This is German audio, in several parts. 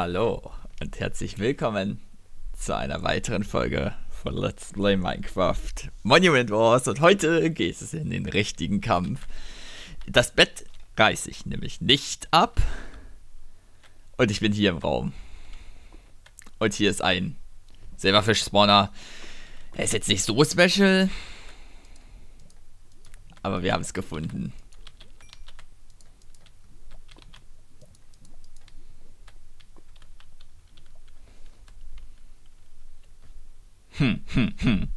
Hallo und herzlich willkommen zu einer weiteren Folge von Let's Play Minecraft Monument Wars und heute geht es in den richtigen Kampf. Das Bett reiße ich nämlich nicht ab und ich bin hier im Raum. Und hier ist ein Silberfisch-Spawner. Er ist jetzt nicht so special, aber wir haben es gefunden. Hm, hm, hm.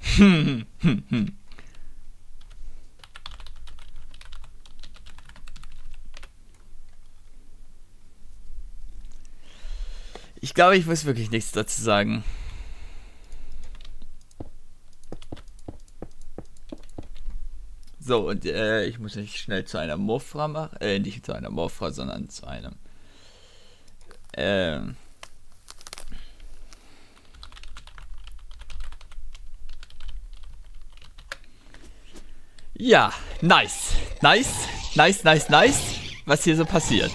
Hm, hm, hm. Ich glaube, ich muss wirklich nichts dazu sagen. So, und äh, ich muss mich schnell zu einer Morphra machen. Äh, nicht zu einer Morphra, sondern zu einem. Ähm. Ja, nice. Nice, nice, nice, nice. Was hier so passiert.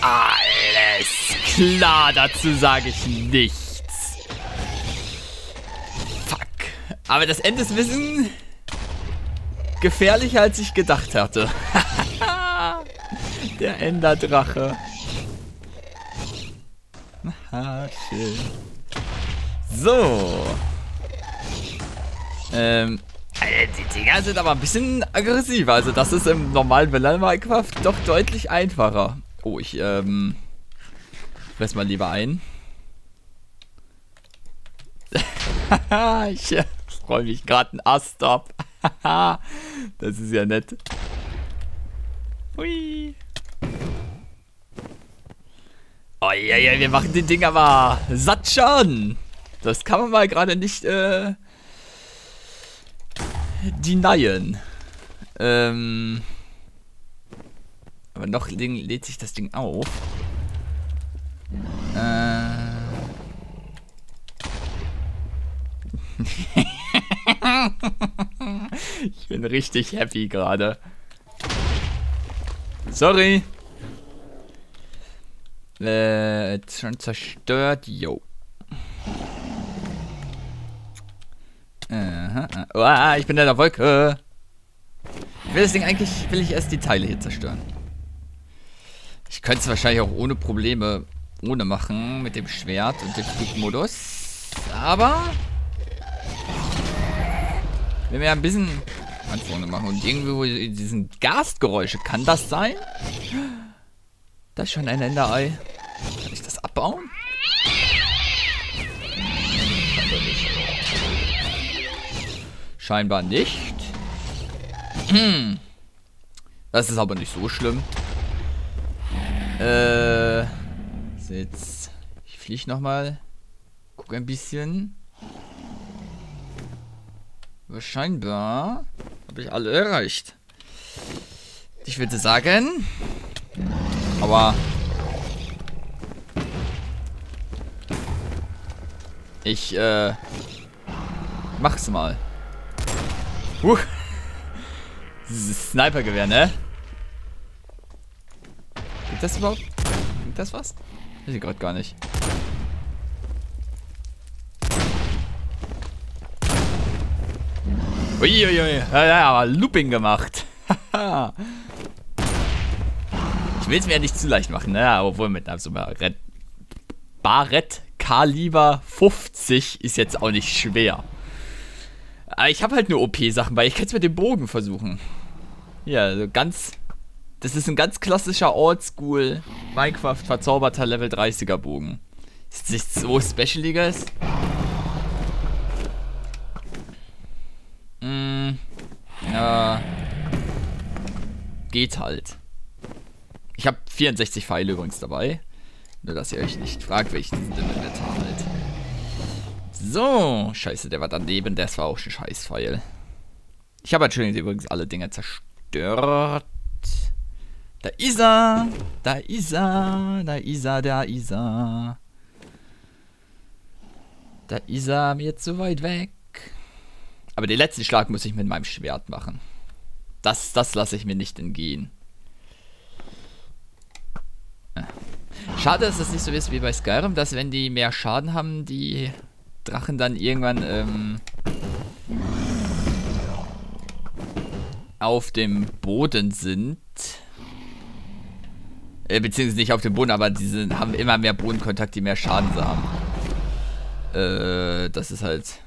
Alles klar, dazu sage ich nichts. Fuck. Aber das Endeswissen gefährlicher als ich gedacht hatte. Der Enderdrache. Aha, schön. So. Ähm, äh, die Dinger sind aber ein bisschen aggressiver. Also das ist im normalen Vanilla Minecraft doch deutlich einfacher. Oh, ich, ähm... Fress mal lieber ein. ich äh, freue mich gerade einen Ast ab. das ist ja nett. Hui. Oh ja, ja, wir machen den Ding aber satt schon. Das kann man mal gerade nicht, äh denyen. Ähm. Aber noch lädt sich das Ding auf. Äh. ich bin richtig happy gerade. Sorry. Äh, schon zerstört, yo. Oh, ich bin in der Wolke. Ich will das Ding eigentlich, will ich erst die Teile hier zerstören. Ich könnte es wahrscheinlich auch ohne Probleme ohne machen mit dem Schwert und dem Flugmodus. Aber wenn wir ein bisschen an vorne machen und irgendwo diesen Gastgeräusche, kann das sein? Das ist schon ein Enderei. Kann ich das abbauen? Scheinbar nicht. Hm. Das ist aber nicht so schlimm. Äh. Jetzt. Ich fliege nochmal. Guck ein bisschen. Scheinbar habe ich alle erreicht. Ich würde sagen. Aber. Ich, äh. Mach's mal. Huh. Snipergewehr, ne? Gibt das überhaupt? Gibt das was? Ich gerade gar nicht. Uiuiui, ja, aber Looping gemacht. ich will es mir ja nicht zu leicht machen, ne? Obwohl mit einem so Barett Kaliber 50 ist jetzt auch nicht schwer. Aber ich habe halt nur OP-Sachen, weil ich kann es mit dem Bogen versuchen. Ja, also ganz... Das ist ein ganz klassischer Oldschool Minecraft verzauberter Level 30er Bogen. Ist nichts so Specialiges. Mm, ja. Geht halt. Ich habe 64 Pfeile übrigens dabei. Nur, dass ihr euch nicht fragt, welchen Inventar halt. So, scheiße, der war daneben, das war auch ein scheiß Pfeil. Ich habe natürlich übrigens alle Dinge zerstört. Da ist er, da ist er, da ist er, da ist er. Da ist er mir zu weit weg. Aber den letzten Schlag muss ich mit meinem Schwert machen. Das, das lasse ich mir nicht entgehen. Schade, dass das nicht so ist wie bei Skyrim, dass wenn die mehr Schaden haben, die Drachen dann irgendwann ähm, auf dem Boden sind. Äh, beziehungsweise nicht auf dem Boden, aber diese haben immer mehr Bodenkontakt, die mehr Schaden haben. Äh, das ist halt.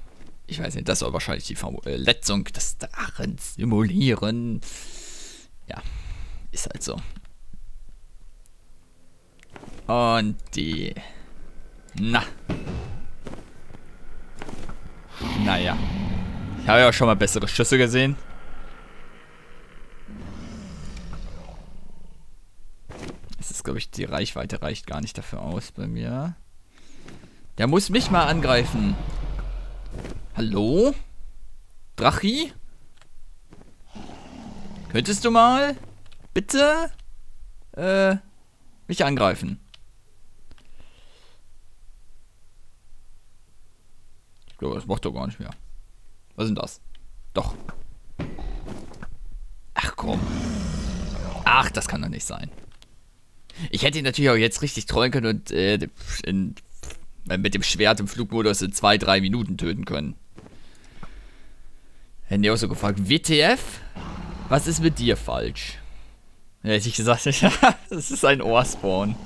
Ich weiß nicht, das soll wahrscheinlich die Verletzung des Drachen simulieren. Ja, ist halt so. Und die. Na. Naja. Ich habe ja schon mal bessere Schüsse gesehen. Es ist, glaube ich, die Reichweite reicht gar nicht dafür aus bei mir. Der muss mich mal angreifen. Hallo? Drachi? Könntest du mal bitte äh, mich angreifen? Glaube, das macht doch gar nicht mehr. Was ist denn das? Doch. Ach komm. Ach, das kann doch nicht sein. Ich hätte ihn natürlich auch jetzt richtig trollen können und äh, in, äh, mit dem Schwert im Flugmodus in zwei, drei Minuten töten können. Hätten die auch so gefragt, WTF? Was ist mit dir falsch? Ja, hätte ich gesagt, das ist ein Ohrspawn.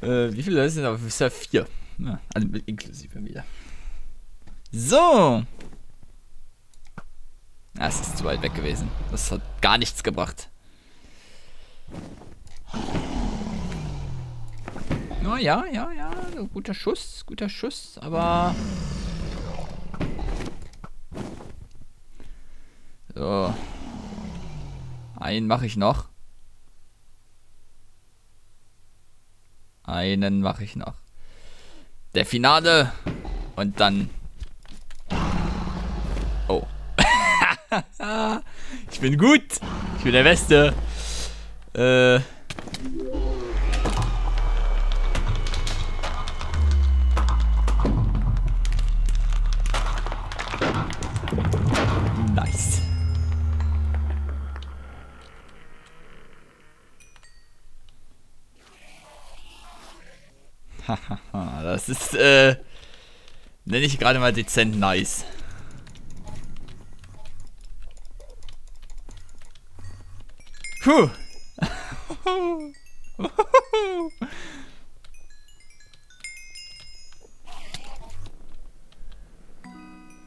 Äh, wie viele sind da? Ja vier. Ja, also inklusive wieder. So. Das ist zu weit weg gewesen. Das hat gar nichts gebracht. Oh, ja, ja, ja. Guter Schuss, guter Schuss, aber. So. Einen mache ich noch. Einen mache ich noch. Der Finale. Und dann ich bin gut. Ich bin der Beste. Äh. Das ist, äh, nenne ich gerade mal dezent nice. Puh.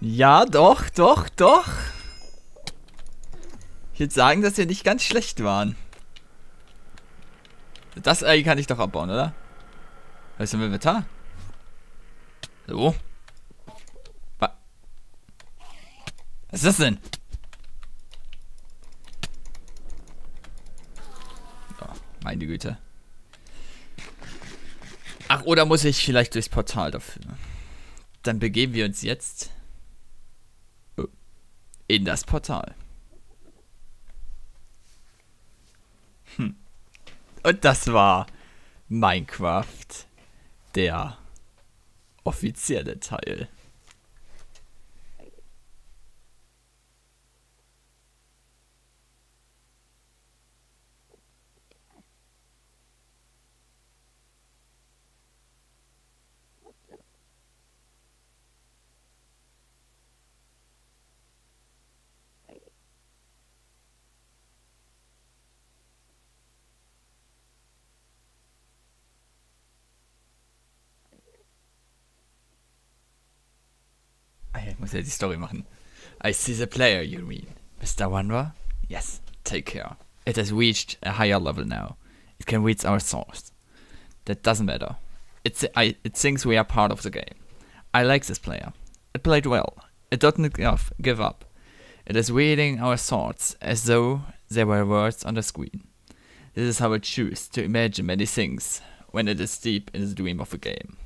Ja, doch, doch, doch. Ich würde sagen, dass wir nicht ganz schlecht waren. Das Ei kann ich doch abbauen, oder? Was ist denn mit Wetter? So. Was ist das denn? Meine Güte. Ach, oder muss ich vielleicht durchs Portal dafür? Dann begeben wir uns jetzt äh, in das Portal. Hm. Und das war Minecraft, der offizielle Teil. Muss ja die Story machen. I see the player, you mean. Mr. Wanra? Yes, take care. It has reached a higher level now. It can reach our source. That doesn't matter. It, I, it thinks we are part of the game. I like this player. It played well. It doesn't give up. It is reading our thoughts as though there were words on the screen. This is how it chooses to imagine many things when it is deep in the dream of a game.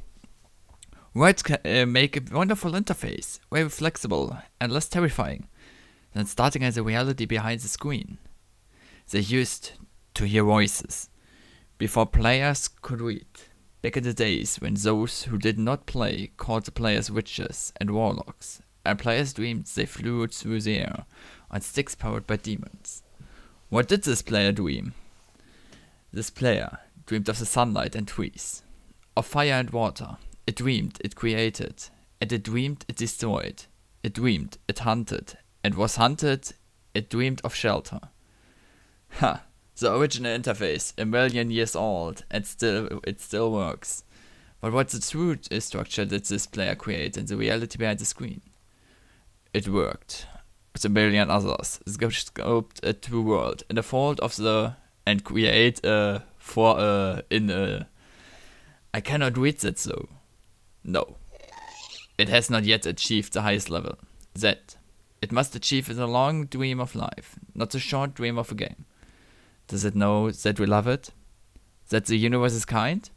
Words can uh, make a wonderful interface, very flexible and less terrifying than starting as a reality behind the screen. They used to hear voices before players could read. Back in the days when those who did not play called the players witches and warlocks, and players dreamed they flew through the air on sticks powered by demons. What did this player dream? This player dreamed of the sunlight and trees, of fire and water. It dreamed, it created, and it dreamed, it destroyed. It dreamed, it hunted, and was hunted, it dreamed of shelter. Ha! The original interface, a million years old, and still it still works. But what's the true structure that this player created and the reality behind the screen? It worked. With a million others. Scoped a true world in the fold of the and create a for a in a I cannot read that so. No. It has not yet achieved the highest level. That. It must achieve the long dream of life, not the short dream of a game. Does it know that we love it? That the universe is kind?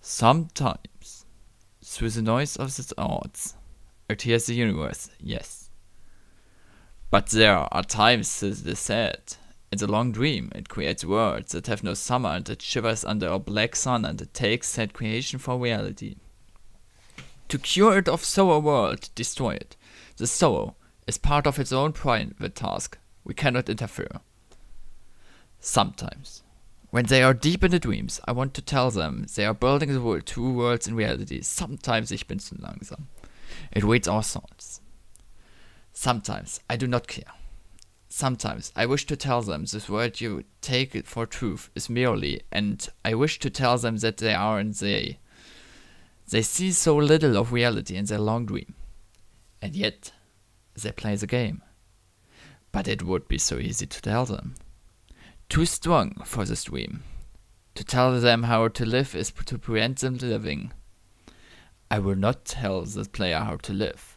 Sometimes. Through the noise of its odds. It hears the universe, yes. But there are times it is sad. In the long dream, it creates worlds that have no summer and it shivers under a black sun and it takes that creation for reality. To cure it of sorrow world, destroy it. The sorrow is part of its own private task. We cannot interfere. Sometimes. When they are deep in the dreams, I want to tell them they are building the world, two worlds in reality. Sometimes ich bin zu langsam. It reads our thoughts. Sometimes I do not care. Sometimes I wish to tell them this word you take it for truth is merely, and I wish to tell them that they are and they. They see so little of reality in their long dream. And yet, they play the game. But it would be so easy to tell them. Too strong for this dream. To tell them how to live is to prevent them living. I will not tell the player how to live.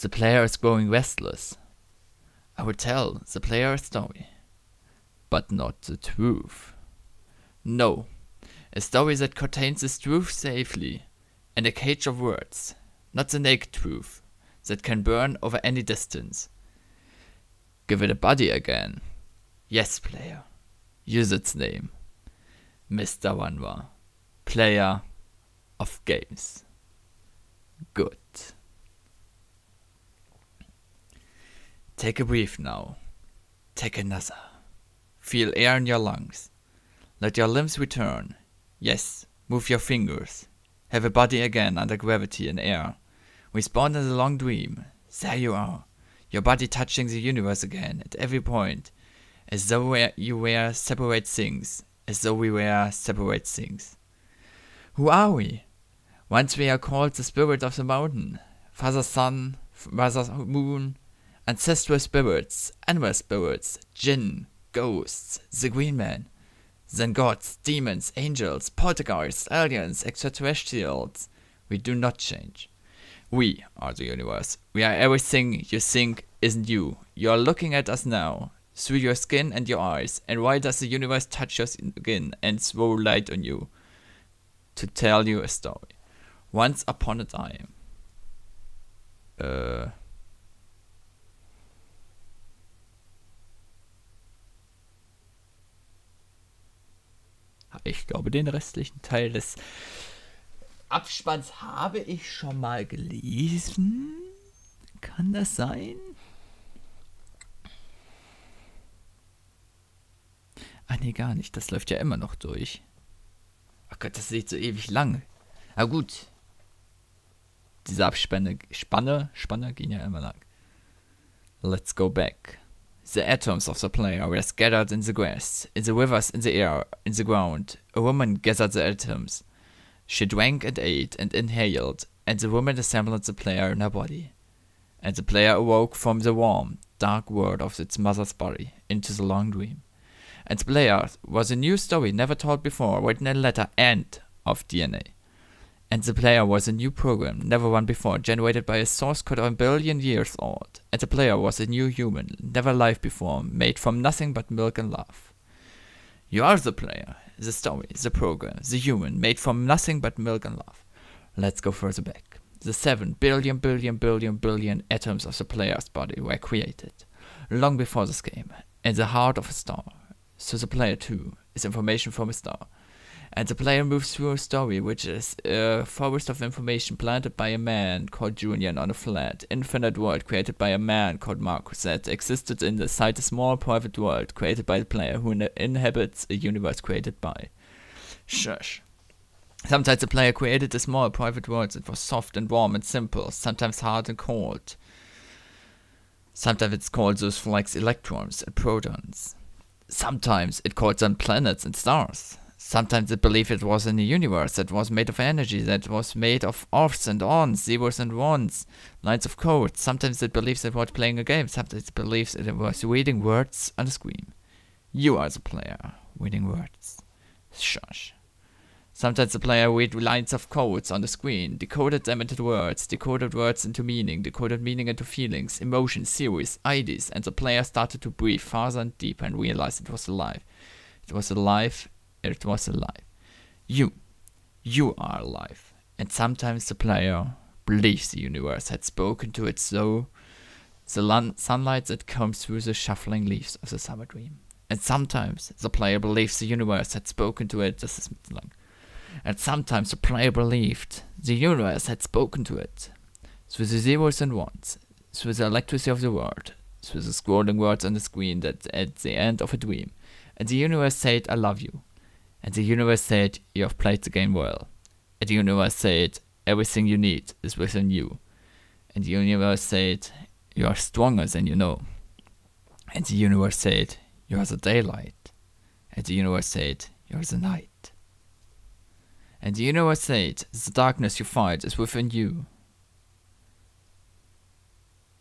The player is growing restless. I will tell the player a story, but not the truth. No, a story that contains the truth safely, and a cage of words, not the naked truth that can burn over any distance. Give it a body again. Yes, player. Use its name. Mr. Wanwa, player of games. Good. Take a breath now. Take another. Feel air in your lungs. Let your limbs return. Yes, move your fingers. Have a body again under gravity and air. We spawned in the long dream. There you are. Your body touching the universe again at every point. As though you were separate things. As though we were separate things. Who are we? Once we are called the spirit of the mountain. Father Sun, Mother Moon, ancestral spirits, animal spirits, jinn, ghosts, the green man. Then gods, demons, angels, poltergeists, aliens, extraterrestrials. We do not change. We are the universe. We are everything you think isn't you. You are looking at us now, through your skin and your eyes. And why does the universe touch your skin and throw light on you? To tell you a story. Once upon a time. Äh. Ich glaube, den restlichen Teil des Abspanns habe ich schon mal gelesen. Kann das sein? Ah, nee, gar nicht. Das läuft ja immer noch durch. Ach Gott, das sieht so ewig lang. Na gut. Diese Abspanne, Spanne, Spanne gehen ja immer lang. Let's go back. The atoms of the player were scattered in the grass, in the rivers, in the air, in the ground. A woman gathered the atoms. She drank and ate and inhaled, and the woman assembled the player in her body. And the player awoke from the warm, dark world of its mother's body into the long dream. And the player was a new story never told before, written in letter and of DNA. And the player was a new program, never run before, generated by a source code a billion years old. And the player was a new human, never alive before, made from nothing but milk and love. You are the player, the story, the program, the human, made from nothing but milk and love. Let's go further back. The seven billion billion billion billion atoms of the player's body were created, long before this game, in the heart of a star. So the player too is information from a star and the player moves through a story which is a forest of information planted by a man called Julian on a flat, infinite world created by a man called Marcus that existed inside a small private world created by the player who inhabits a universe created by. Shush. Sometimes the player created a small private world that was soft and warm and simple, sometimes hard and cold. Sometimes it's called those like electrons and protons. Sometimes it called them planets and stars. Sometimes it believed it was in a universe that was made of energy, that was made of offs and ons, zeros and ones, lines of code. Sometimes it believes it was playing a game. Sometimes it believes it was reading words on a screen. You are the player, reading words. Shush. Sometimes the player read lines of codes on the screen, decoded them into words, decoded words into meaning, decoded meaning into feelings, emotions, theories, ideas, and the player started to breathe farther and deeper and realized it was alive. It was alive, it was alive. You, you are alive. And sometimes the player believes the universe had spoken to it so the sunlight that comes through the shuffling leaves of the summer dream. And sometimes the player believes the universe had spoken to it. This is like and sometimes the player believed the universe had spoken to it, through the zeros and ones, through the electricity of the world, through the scrolling words on the screen that at the end of a dream, and the universe said, I love you. And the universe said, You have played the game well. And the universe said, Everything you need is within you. And the universe said, You are stronger than you know. And the universe said, You are the daylight. And the universe said, You are the night. And the universe said, the darkness you fight is within you.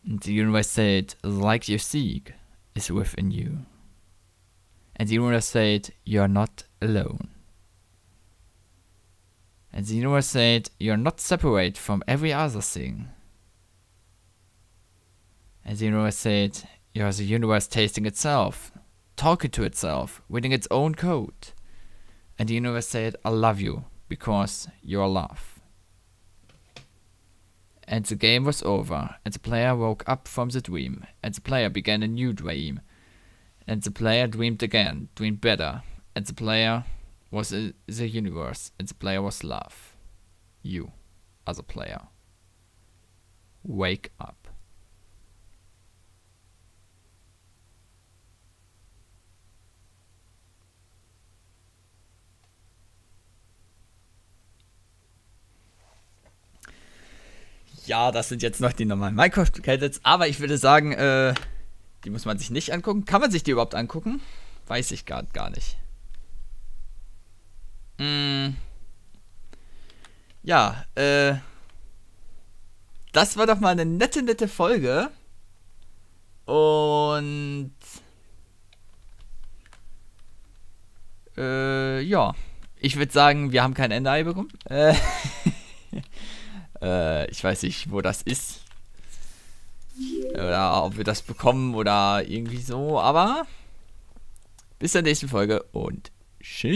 And the universe said, the light you seek is within you. And the universe said, you are not alone. And the universe said, you are not separate from every other thing. And the universe said, you are the universe tasting itself, talking to itself, reading its own code. And the universe said, I love you because you're love. And the game was over, and the player woke up from the dream, and the player began a new dream. And the player dreamed again, dreamed better, and the player was the universe, and the player was love. You, as a player. Wake up. ja, das sind jetzt noch die normalen Minecraft Credits, aber ich würde sagen, äh, die muss man sich nicht angucken. Kann man sich die überhaupt angucken? Weiß ich gar, gar nicht. Mm. Ja, äh, das war doch mal eine nette, nette Folge. Und äh, ja, ich würde sagen, wir haben kein Ende bekommen. Äh, Äh, ich weiß nicht, wo das ist. Oder ob wir das bekommen oder irgendwie so. Aber bis zur nächsten Folge und tschüss.